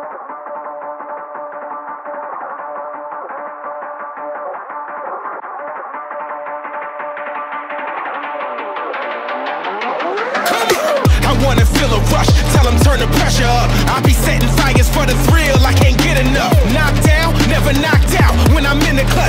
I wanna feel a rush, tell them turn the pressure up. I be setting fires for the thrill, I can't get enough. Knocked down, never knocked out. When I'm in the clutch,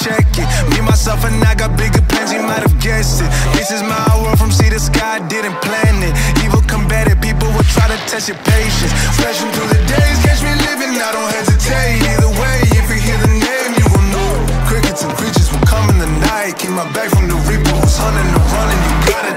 check it. Me, myself, and I got bigger plans, you might have guessed it. This is my world from sea to sky, didn't plan it. Evil combated, people will try to test your patience. Flashing through the days, catch me living, I don't hesitate. Either way, if you hear the name, you will know. Crickets and creatures will come in the night. Keep my back from the reaper who's hunting and running, you got it.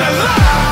alive